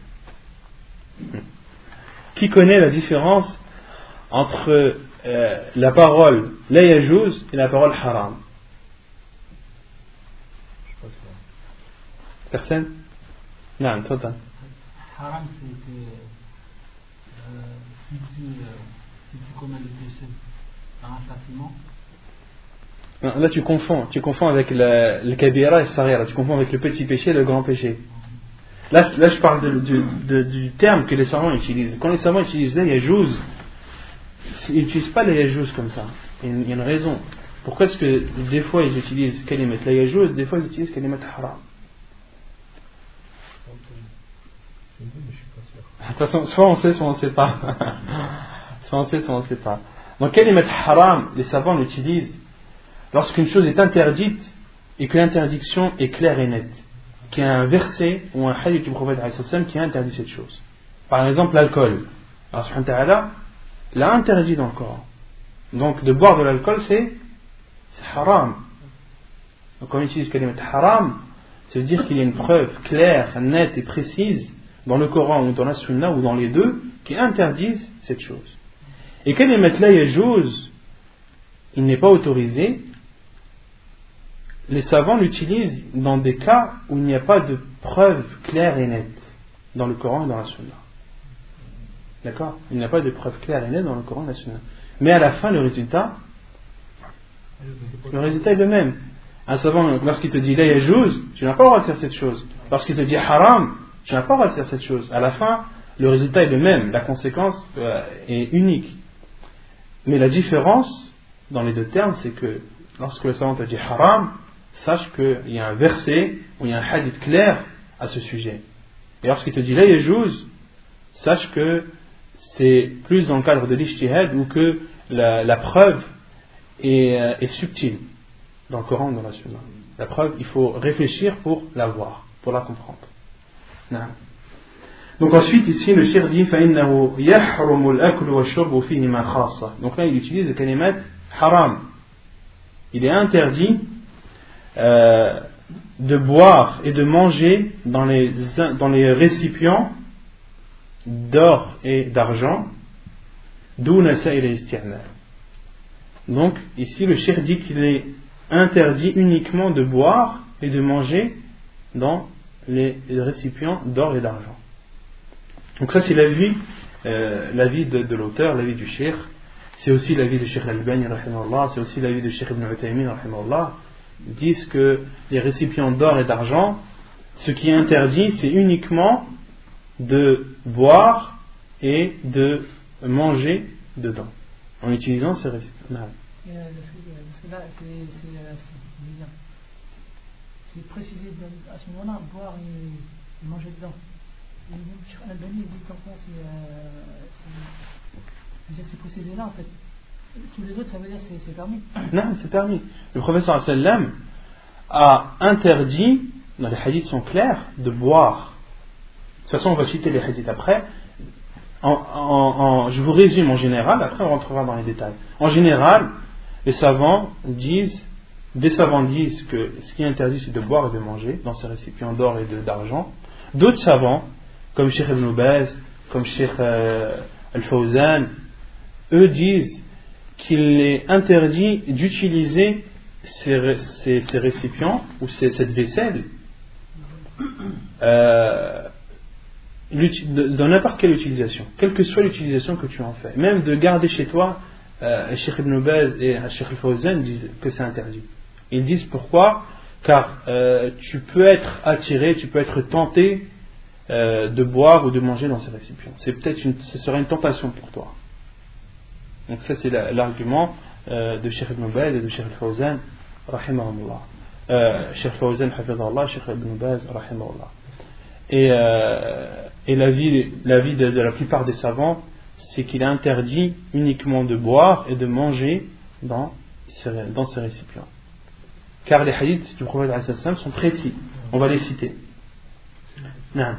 Qui connaît la différence entre euh, la parole la et la parole haram? Personne? Non, toi, Haram, c'est euh, si, tu, euh, si tu commets le péché dans un châtiment. là, tu confonds. Tu confonds avec le, le kabira et le sarira. Tu confonds avec le petit péché et le grand péché. Là, là je parle de, de, du terme que les savants utilisent. Quand les savants utilisent la yajouz, ils n'utilisent pas les yajouz comme ça. Il y a une raison. Pourquoi est-ce que des fois ils utilisent kalimat la yajouz, des fois ils utilisent kalimat haram? Façon, soit on sait, soit on ne sait pas. soit on sait, soit on ne sait pas. Donc kalimat haram, les savants l'utilisent lorsqu'une chose est interdite et que l'interdiction est claire et nette. qu'il y a un verset ou un hadith du prophète qui interdit cette chose. Par exemple, l'alcool. Allah subhanahu wa l'a interdit dans le Coran. Donc, de boire de l'alcool, c'est haram. Donc, quand on utilise le haram, c'est dire qu'il y a une preuve claire, nette et précise dans le Coran ou dans la Sunna ou dans les deux qui interdisent cette chose. Et quand les là yajouz, il n'est pas autorisé, les savants l'utilisent dans des cas où il n'y a pas de preuve claire et nette dans le Coran et dans la Sunna. D'accord? Il n'y a pas de preuve claire et nette dans le Coran et la Sunna. Mais à la fin, le résultat, le résultat est le même. Un savant, lorsqu'il te dit la tu n'as pas le droit de faire cette chose. Lorsqu'il te dit haram, tu n'as pas le droit de faire cette chose. À la fin, le résultat est le même. La conséquence euh, est unique. Mais la différence dans les deux termes, c'est que lorsque le savant te dit haram, sache qu'il y a un verset ou il y a un hadith clair à ce sujet. Et lorsqu'il te dit la yajouz, sache que c'est plus dans le cadre de l'ishtihad ou que la, preuve est, euh, est, subtile dans le Coran ou dans la Sunna. La preuve, il faut réfléchir pour la voir, pour la comprendre. Donc ensuite, ici, le shir dit Donc là, il utilise le kalimat haram. Il est interdit euh, de boire et de manger dans les, dans les récipients d'or et d'argent, d'où Donc ici, le shir dit qu'il est interdit uniquement de boire et de manger dans les récipients d'or et d'argent. Donc ça c'est l'avis euh, l'avis de, de l'auteur, l'avis du cheikh. C'est aussi l'avis de Cheikh Al-Bani, c'est aussi l'avis de Cheikh Ibn Uthaymin, Ils disent que les récipients d'or et d'argent, ce qui est interdit, c'est uniquement de boire et de manger dedans, en utilisant ces récipients. C'est précisé à ce moment-là, boire et manger dedans. Albani dit qu'en France, c'est précisé là en fait. Tous les autres, ça veut dire que c'est permis. Non, c'est permis. Le professeur sallam a interdit, dans les hadiths sont clairs, de boire. De toute façon, on va citer les hadiths après. En, en, je vous résume en général, après on rentrera dans les détails. En général, les savants disent des savants disent que ce qui est interdit, c'est de boire et de manger dans ces récipients d'or et d'argent. D'autres savants, comme Sheikh Ibn Baz, comme Sheikh euh, Al-Fawzan, eux disent qu'il est interdit d'utiliser ces, récipients ou cette vaisselle euh, dans n'importe quelle utilisation, quelle que soit l'utilisation que tu en fais. Même de garder chez toi, euh, Sheikh Ibn Baz et Sheikh Al-Fawzan disent que c'est interdit. Ils disent pourquoi? Car euh, tu peux être attiré, tu peux être tenté euh, de boire ou de manger dans ces récipients. C'est peut-être une, ce serait une tentation pour toi. Donc ça c'est l'argument euh, de Sheikh Ibn Baz et de Sheikh Al-Fawzan, rahimahullah. Sheikh Fawzan, Sheikh Ibn Baz, rahimahullah. Et, et l'avis de, de, la plupart des savants, c'est qu'il est interdit uniquement de boire et de manger dans ces, dans ces récipients. Car les hadiths du prophète sont précis. On va les citer. Non.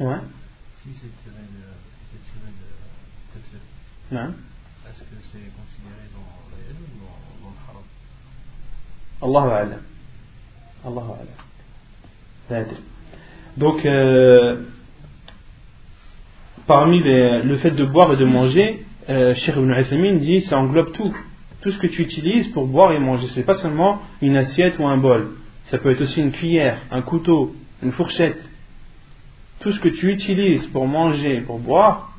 Ouais. Si c'est tiré de, si c'est tiré de est-ce que c'est considéré dans la ou dans, dans le haram? Allahu A'lam. Allahu A'lam. Donc, euh, parmi les, le fait de boire et de manger, euh, Cheikh Ibn Asamin dit ça englobe tout. Tout ce que tu utilises pour boire et manger. C'est pas seulement une assiette ou un bol. Ça peut être aussi une cuillère, un couteau, une fourchette tout ce que tu utilises pour manger, pour boire,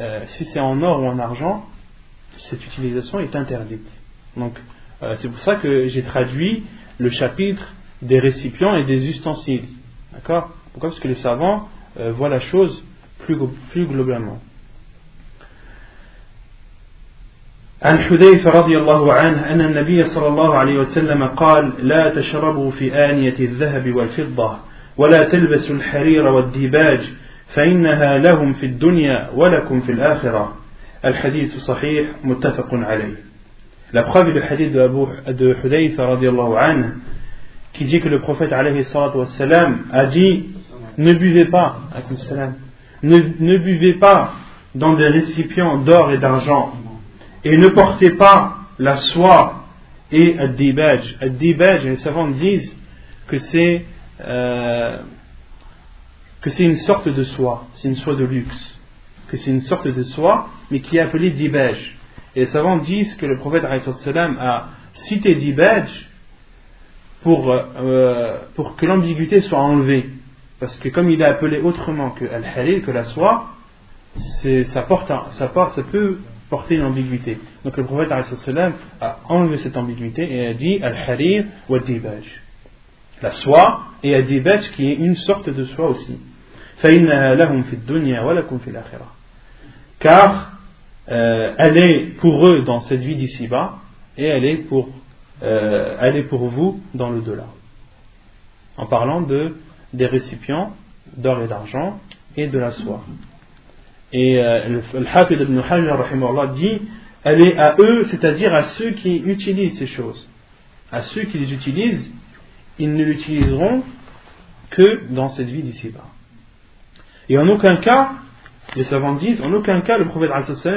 euh, si c'est en or ou en argent, cette utilisation est interdite. Donc, euh, c'est pour ça que j'ai traduit le chapitre des récipients et des ustensiles. D'accord? Pourquoi? Parce que les savants euh, voient la chose plus globalement. عن حذيفة رضي الله عنه أن النبي صلى الله عليه وسلم قال لا تشربوا في آنية الذهب والفضة ولا تلبسوا الحرير والديباج فإنها لهم في الدنيا ولكم في الآخرة. الحديث صحيح متفق عليه. La preuve le hadith de, Abu, de Hudayfa radiallahu anhu, qui dit que le prophète alayhi wassalam, a dit ne buvez pas, ne, ne buvez pas dans des récipients d'or et d'argent, et ne portez pas la soie et ad-dibaj. Les savants disent que c'est euh, que c'est une sorte de soie, c'est une soie de luxe, que c'est une sorte de soie, mais qui est appelée dibaj. Et les savants disent que le prophète a cité dibaj pour, euh, pour que l'ambiguïté soit enlevée. Parce que comme il est appelé autrement que al-halil, que la soie, ça, porte porte, ça peut porter une ambiguïté. Donc le prophète a enlevé cette ambiguïté et a dit al-harir wa dibaj. La soie et al-dibaj qui est une sorte de soie aussi. Car euh, elle est pour eux dans cette vie d'ici-bas et elle est pour, euh, elle est pour vous dans le delà. En parlant de, des récipients d'or et d'argent et de la soie. Et euh, le, Hafid ibn Hajar dit elle est à eux, c'est-à-dire à ceux qui utilisent ces choses. À ceux qui les utilisent, ils ne l'utiliseront que dans cette vie d'ici-bas. Et en aucun cas, les savants disent, en aucun cas, le prophète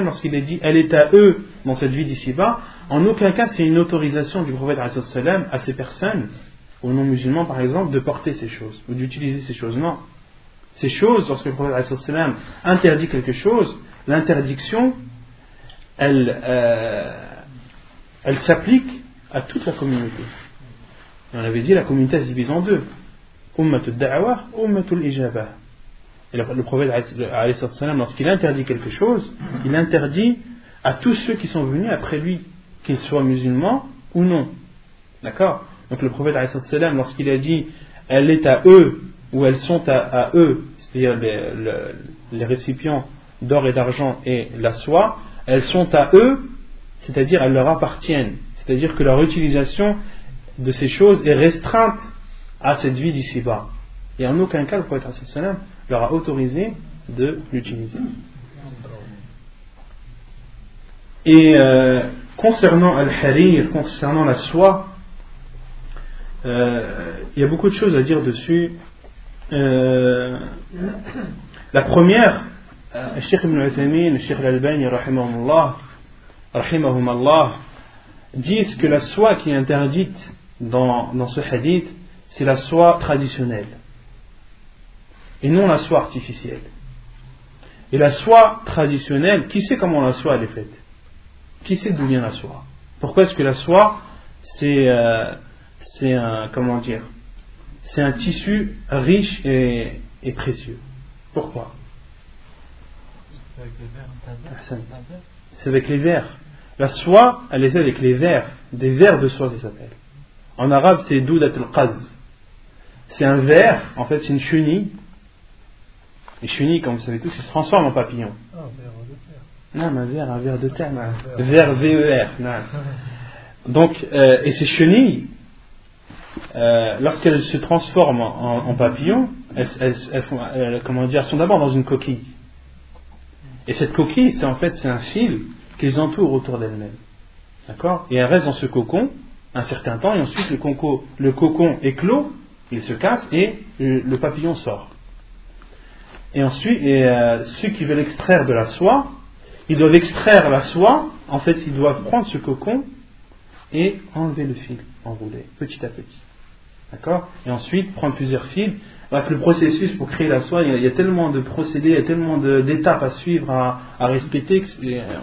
lorsqu'il est dit elle est à eux dans cette vie d'ici-bas, en aucun cas c'est une autorisation du prophète à ces personnes, aux non-musulmans par exemple, de porter ces choses ou d'utiliser ces choses. Non. Ces choses, lorsque le prophète interdit quelque chose, l'interdiction, elle, euh, elle s'applique à toute la communauté. On avait dit la communauté se divise en deux. Ummatul da'wa, ummatul ijabah. Et le, prophète, lorsqu'il interdit quelque chose, il interdit à tous ceux qui sont venus après lui, qu'ils soient musulmans ou non. D'accord? Donc le prophète, lorsqu'il a dit elle est à eux, ou elles sont à, eux, c'est-à-dire les, récipients d'or et d'argent et la soie, elles sont à eux, c'est-à-dire elles leur appartiennent. C'est-à-dire que leur utilisation de ces choses est restreinte à cette vie d'ici-bas. Et en aucun cas, le prophète leur a autorisé de l'utiliser. Et euh, concernant Al-Harir, concernant la soie, euh, il y a beaucoup de choses à dire dessus. Euh, la première, le Sheikh ibn Uthaymin, le Sheikh al-Albani, Allah, disent que la soie qui est interdite dans, dans ce hadith, c'est la soie traditionnelle et non la soie artificielle. Et la soie traditionnelle, qui sait comment la soie est faite? Qui sait d'où vient la soie? Pourquoi est-ce que la soie, c'est euh, un, comment dire, c'est un tissu riche et, précieux Pourquoi? C'est avec les vers. La soie, elle est faite avec les vers, des vers de soie, ça s'appelle. En arabe, c'est doudat al-qaz. C'est un ver, en fait, c'est une chenille les chenilles, comme vous savez tous, ils se transforment en papillons. Ah, non, un verre, un verre de terre, un verre VER. Donc, euh, et ces chenilles, euh, lorsqu'elles se transforment en, elles, font, comment dire, sont d'abord dans une coquille. Et cette coquille, c'est en fait un fil qui les entoure autour d'elles-mêmes. D'accord? Et elles restent dans ce cocon un certain temps, et ensuite le cocon éclot, il se casse, et le papillon sort. Et ensuite, euh, ceux qui veulent extraire de la soie, ils doivent extraire la soie. En fait, ils doivent prendre ce cocon et enlever le fil enroulé, petit à petit. D'accord? Et ensuite, prendre plusieurs fils. Le processus pour créer la soie, il y a, tellement de procédés, il y a tellement d'étapes à suivre, à, respecter,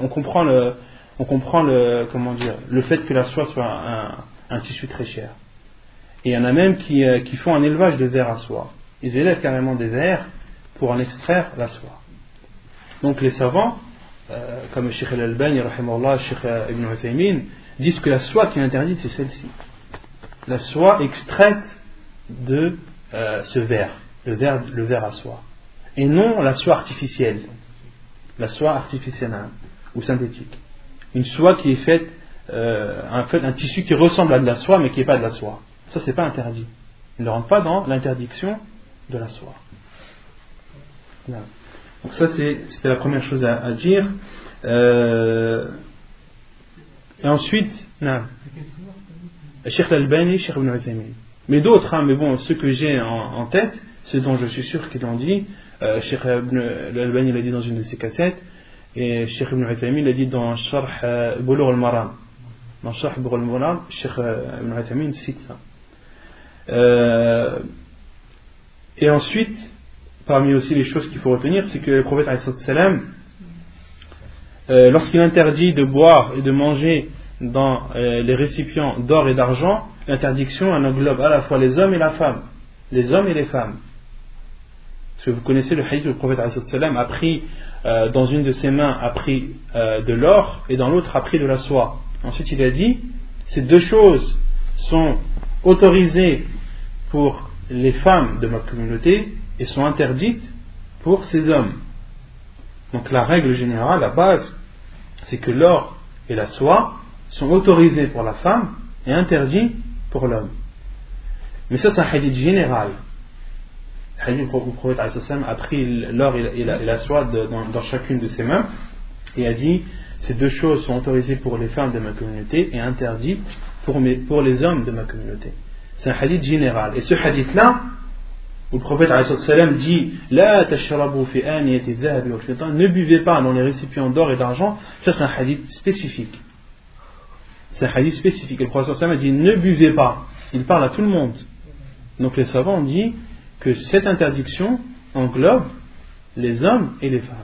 on comprend le, on comprend le, comment dire, le fait que la soie soit un, tissu très cher. Et il y en a même qui, euh, qui font un élevage de verre à soie. Ils élèvent carrément des vers pour en extraire la soie. Donc les savants, euh, comme Sheikh al-Albani, Sheikh Ibn Uthaymin, disent que la soie qui est interdite, c'est celle-ci. La soie extraite de euh, ce verre, le verre, à soie. Et non la soie artificielle, la soie artificielle hein, ou synthétique. Une soie qui est faite, euh, un, tissu qui ressemble à de la soie mais qui n'est pas de la soie. Ça, c'est pas interdit. Il ne rentre pas dans l'interdiction de la soie. Donc ça c'était la première chose à, dire. Euh, Et ensuite. Cheikh Al-Albani, Cheikh Ibn Uthaymin. Mais d'autres, hein, mais bon, ceux que j'ai en, tête, ceux dont je suis sûr qu'ils l'ont dit, euh, Cheikh Al-Albani l'a dit dans une de ses cassettes, et Cheikh Ibn Uthaymin l'a dit dans Sharh euh, al-Maram. Dans Sharh Bulugh al-Maram, Cheikh euh, Ibn Uthaymin cite ça. Euh, et ensuite, parmi aussi les choses qu'il faut retenir, c'est que le prophète euh, lorsqu'il interdit de boire et de manger dans euh, les récipients d'or et d'argent, l'interdiction englobe à la fois les hommes et la femme, les hommes et les femmes. Parce que vous connaissez le hadith où le prophète a pris, euh, dans une de ses mains, a pris euh, de l'or et dans l'autre a pris de la soie. Ensuite il a dit, ces deux choses sont autorisées pour les femmes de ma communauté et sont interdites pour ces hommes. Donc la règle générale, la base, c'est que l'or et la soie sont autorisés pour la femme et interdits pour l'homme. Mais ça, c'est un hadith général. Le hadith où le prophète a pris l'or et la, soie dans, chacune de ses mains et a dit ces deux choses sont autorisées pour les femmes de ma communauté et interdites pour, les hommes de ma communauté. C'est un hadith général. Et ce hadith-là, où le prophète dit La fi ne buvez pas dans les récipients d'or et d'argent, ça c'est un hadith spécifique. C'est un hadith spécifique. Le prophète a dit Ne buvez pas. Il parle à tout le monde. Donc les savants ont dit que cette interdiction englobe les hommes et les femmes.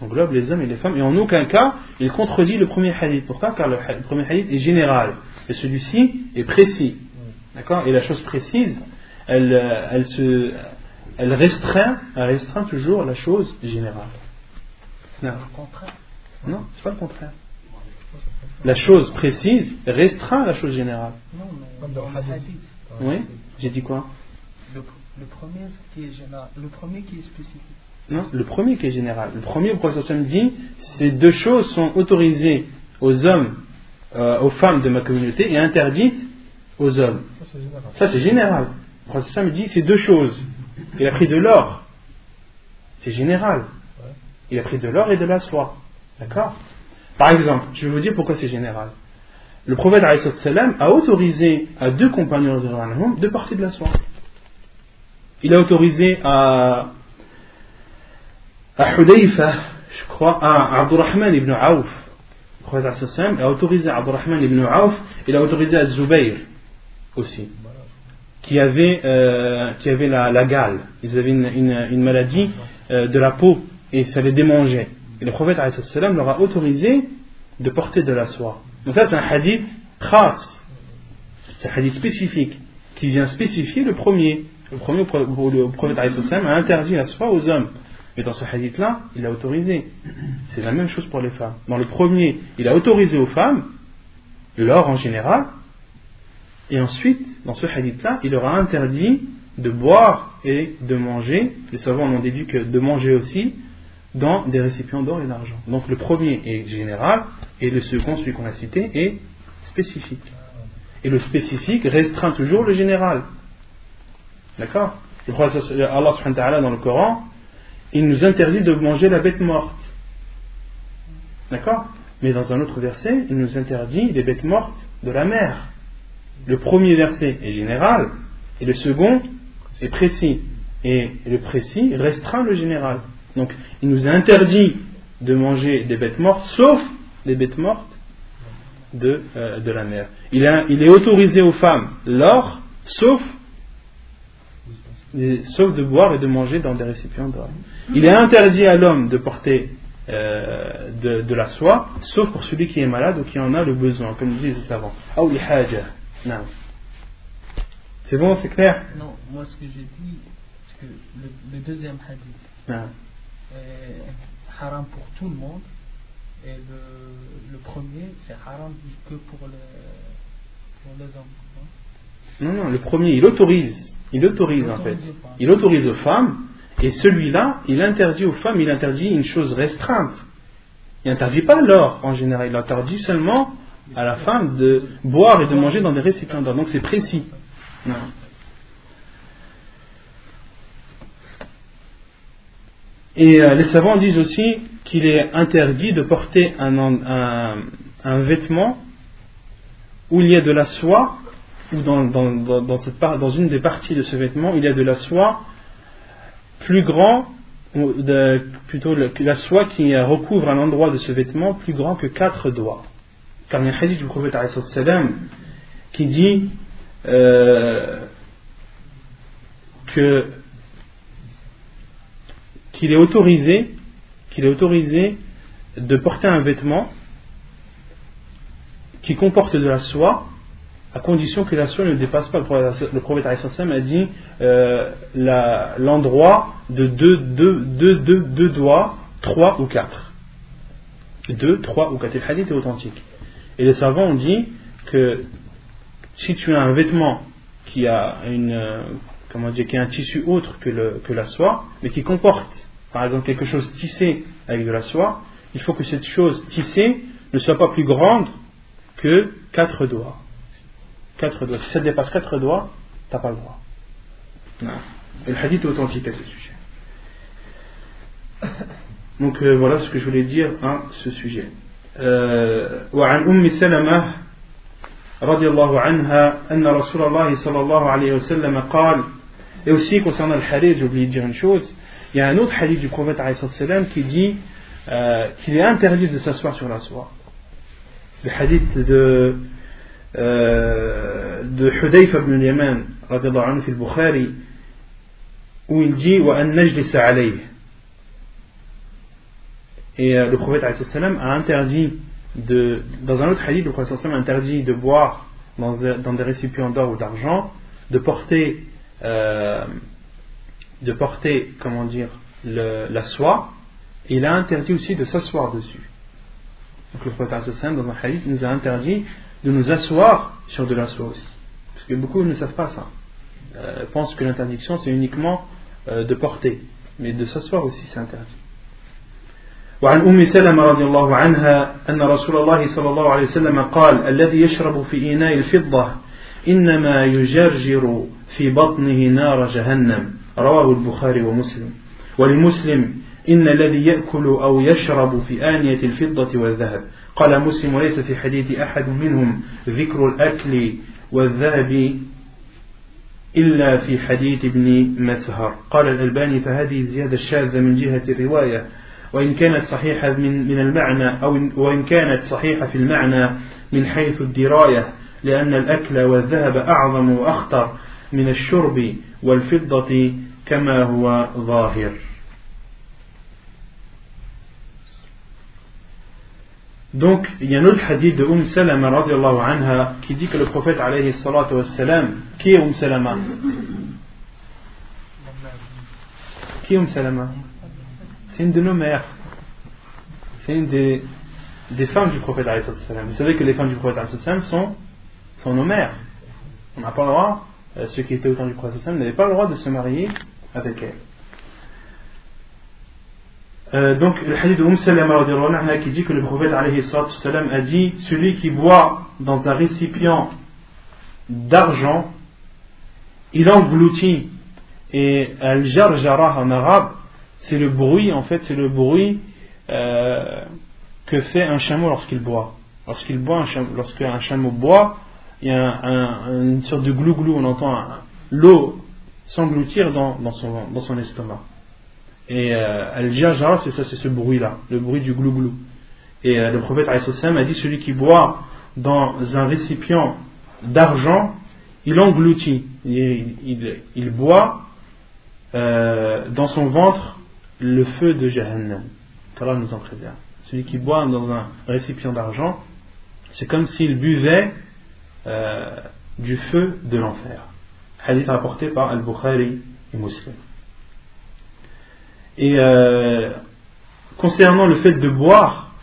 Englobe les hommes et les femmes. Et en aucun cas, il contredit le premier hadith. Pourquoi? Car le, premier hadith est général. Et celui-ci est précis. D'accord? Et la chose précise, elle, euh, elle, se, elle, restreint, elle restreint toujours la chose générale. Non, non c'est pas le contraire. La chose précise restreint la chose générale. Non, mais dans le hadith. Oui J'ai dit quoi? Le, le premier qui est général, le premier qui est spécifique. Non, le premier qui est général. Le premier, le professeur dit, ces deux choses sont autorisées aux hommes, euh, aux femmes de ma communauté et interdites aux hommes. Ça, c'est général. Le professeur dit, c'est deux choses. Il a pris de l'or. C'est général. Il a pris de l'or et de la soie. D'accord? Par exemple, je vais vous dire pourquoi c'est général. Le prophète a autorisé à deux compagnons de porter de la soie. Il a autorisé à, à Hudayfa, je crois, à Abdurrahman ibn Auf. Le prophète a autorisé à Abdurrahman ibn Auf, il a autorisé à Zubayr aussi qui avait, euh, la, gale. Ils avaient une maladie euh, de la peau et ça les démangeait. Et le prophète salam leur a autorisé de porter de la soie. Donc là, c'est un hadith khas. C'est un hadith spécifique qui vient spécifier le premier. Le premier, le pro- le prophète a interdit la soie aux hommes. Mais dans ce hadith-là, il l'a autorisé. C'est la même chose pour les femmes. Dans le premier, il a autorisé aux femmes l'or en général, et ensuite, dans ce hadith-là, il leur a interdit de boire et de manger. Les savants en ont déduit que de manger aussi dans des récipients d'or et d'argent. Donc le premier est général et le second, celui qu'on a cité, est spécifique. Et le spécifique restreint toujours le général. D'accord? Le prophète Allah subhanahu wa dans le Coran, il nous interdit de manger la bête morte. D'accord? Mais dans un autre verset, il nous interdit les bêtes mortes de la mer. Le premier verset est général et le second est précis. Et le précis restreint le général. Donc il nous a interdit de manger des bêtes mortes, sauf des bêtes mortes de, euh, de la mer. Il, a- il est autorisé aux femmes l'or, sauf, sauf de boire et de manger dans des récipients d'or. Il est interdit à l'homme de porter euh, de, de la soie, sauf pour celui qui est malade ou qui en a le besoin, comme disent les savants. C'est bon, c'est clair? Non, moi ce que j'ai dit, c'est que le, le deuxième hadith. Haram pour tout le monde et le, le premier c'est haram que pour, le, pour les hommes. hein. Non, non, le premier, il autorise. Il autorise en fait. Il autorise aux femmes, et celui-là, il interdit aux femmes, il interdit une chose restreinte. Il n'interdit pas l'or en général, il interdit seulement à la femme de boire et de manger dans des récipients d'or. Donc c'est précis. Non. Et euh, les savants disent aussi qu'il est interdit de porter un, en- un- un vêtement où il y a de la soie, ou dans, une des parties de ce vêtement, il y a de la soie plus grand, de, plutôt la soie qui recouvre un endroit de ce vêtement plus grand que quatre doigts. Car il y a un hadith du prophète qui dit euh, que qu'il est autorisé qu'il est autorisé de porter un vêtement qui comporte de la soie à condition que la soie ne dépasse pas. Le prophète a dit euh, l'endroit de deux, deux, deux, deux, doigts, trois ou quatre. Deux, trois ou quatre. Le hadith est authentique. Et les savants ont dit que si tu as un vêtement qui a une, euh, comment dire, qui a un tissu autre que, la soie, mais qui comporte, par exemple, quelque chose tissé avec de la soie, il faut que cette chose tissée ne soit pas plus grande que quatre doigts. Quatre doigts. Si ça dépasse quatre doigts, tu n'as pas le droit. Et le hadith est authentique à ce sujet. Donc euh, voilà ce que je voulais dire à ce sujet. Euh, رضي الله عنها أن رسول الله صلى الله عليه وسلم قال Et aussi concernant le hadith, j'ai oublié de dire une chose, il y a un autre hadith du prophète qui dit euh, qu'il est interdit de s'asseoir sur la soie. Le hadith de, euh, de Hudayf ibn Yaman, anhu fil Bukhari, où il dit Wa an alayh. Et euh, le prophète a interdit, de, dans un autre hadith, le prophète a interdit de boire dans, dans des récipients d'or ou d'argent, de porter. Euh, de porter, comment dire, le, la soie, et il a interdit aussi de s'asseoir dessus. Donc le prophète dans un hadith nous a interdit de nous asseoir sur de la soie aussi. Parce que beaucoup ne savent pas ça. Euh, pensent que l'interdiction c'est uniquement euh, de porter, mais de s'asseoir aussi c'est interdit. وعن أم سلمة رضي الله عنها أن رسول الله صلى الله عليه وسلم قال الذي يشرب في إناء الفضة إنما يجرجر في بطنه نار جهنم. رواه البخاري ومسلم. ولمسلم إن الذي يأكل أو يشرب في آنية الفضة والذهب. قال مسلم وليس في حديث أحد منهم ذكر الأكل والذهب إلا في حديث ابن مسهر. قال الألباني فهذه زيادة شاذة من جهة الرواية. وإن كانت صحيحة من, من المعنى أو وإن كانت صحيحة في المعنى من حيث الدراية لأن الأكل والذهب أعظم وأخطر من الشرب والفضة كما هو ظاهر Donc, il y a un autre hadith de Umm Salama anha qui dit que le prophète alayhi salatu wassalam, qui est Umm Salama Qui est Umm Salama c'est une de nos mères. C'est une des, des femmes du prophète. Vous savez que les femmes du prophète sont, sont nos mères. On n'a pas le droit, euh, ceux qui étaient au temps du prophète n'avaient pas le droit de se marier avec elles. Euh, donc le hadith de Umm Salama qui dit que le prophète a dit celui qui boit dans un récipient d'argent il engloutit et al-jarjara en arabe c'est le bruit, en fait, c'est le bruit euh, que fait un chameau lorsqu'il boit. Lorsqu'il boit, lorsqu'un chameau boit, il y a une sorte de glou-glou, on entend l'eau s'engloutir dans, son, estomac. Et euh, al-jajara, c'est ça, c'est ce bruit-là, le bruit du glou-glou. Et euh, le prophète a dit celui qui boit dans un récipient d'argent, il engloutit, il, il, boit euh, dans son ventre le feu de Jahannam. Qu'Allah nous en préserve. Celui qui boit dans un récipient d'argent, c'est comme s'il buvait euh, du feu de l'enfer. Hadith rapporté par Al-Bukhari et Muslim. Et euh, concernant le fait de boire,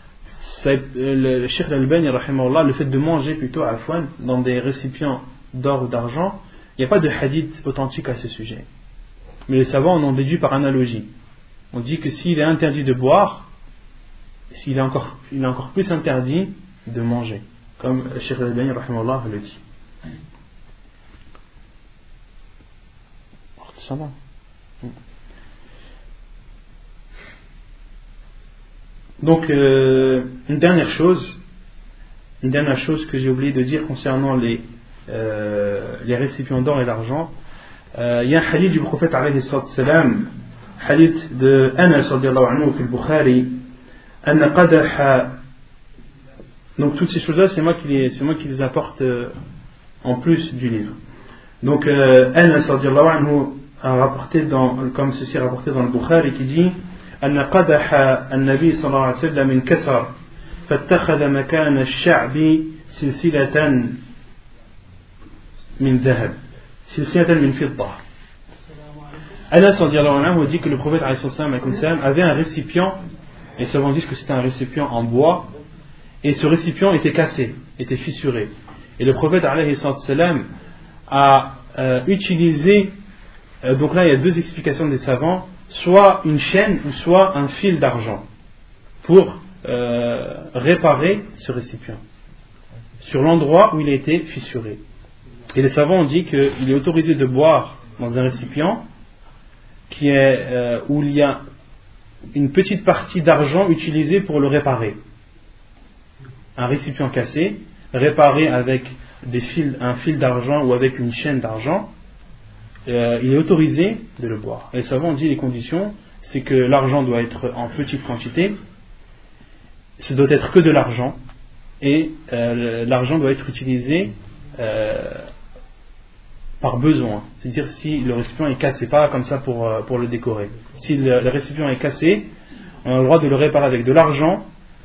euh, le Al-Bani, le fait de manger plutôt à dans des récipients d'or ou d'argent, il n'y a pas de hadith authentique à ce sujet. Mais les savants en ont déduit par analogie on dit que s'il est interdit de boire, s'il est encore, il est encore plus interdit de manger, comme Cheikh Al-Bani le dit. Ça va. Donc, euh, une dernière chose, une dernière chose que j'ai oublié de dire concernant les, euh, les récipients d'or et d'argent. Euh, il y a un hadith du prophète alayhi salam, hadith de Anas radiallahu anhu في البخاري أن قدح donc toutes ces choses-là, c'est moi qui les, c'est moi qui les apporte euh, en plus du livre. Donc euh, Anas radiallahu anhu a rapporté dans, comme ceci est rapporté dans le Bukhari qui dit أن قدح النبي صلى الله عليه وسلم انكسر فاتخذ مكان الشعب سلسلة من ذهب سلسلة من فضة Anas radiallahu anhu dit que le prophète avait un récipient et savants disent que c'était un récipient en bois et ce récipient était cassé, était fissuré. Et le prophète a euh, utilisé, euh, donc là il y a deux explications des savants, soit une chaîne ou soit un fil d'argent pour euh, réparer ce récipient sur l'endroit où il a été fissuré. Et les savants ont dit qu'il est autorisé de boire dans un récipient qui est, où il y a une petite partie d'argent utilisée pour le réparer. Un récipient cassé, réparé avec des fils, un fil d'argent ou avec une chaîne d'argent, euh, il est autorisé de le boire. Et les ont dit les conditions, c'est que l'argent doit être en petite quantité, ce doit être que de l'argent, et euh, l'argent doit être utilisé euh, par besoin. C'est-à-dire si le récipient est cassé, pas comme ça pour, le décorer. Si le, récipient est cassé, on a le droit de le réparer avec de l'argent,